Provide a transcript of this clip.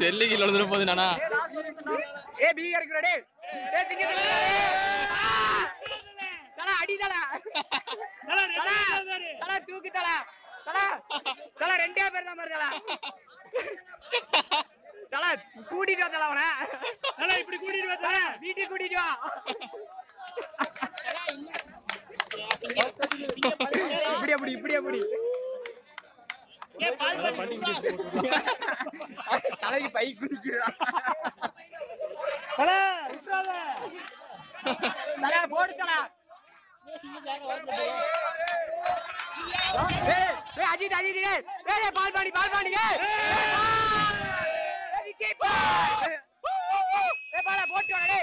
cell கீழ நானா ஏ B இறக்குறா டேய் ஏ திங்க தல அடி தல தல தல தூக்கு தல தல தல ரெண்டே பேர் தான் பாரு தல தல கூட்டிட்டு வா தல அவனை தல இப்படி கூட்டிட்டு வா தல வீட்டுக்கு கூட்டிட்டு வா இப்படி அப்படி இப்படி அப்படி தலைக்கு பை குதிக்கிறான் தல போடு தல ஏய் ஏய் அஜித் அஜித் ஏய் பால் பாணி பால் பாணி ஏய் போட்டு வாடா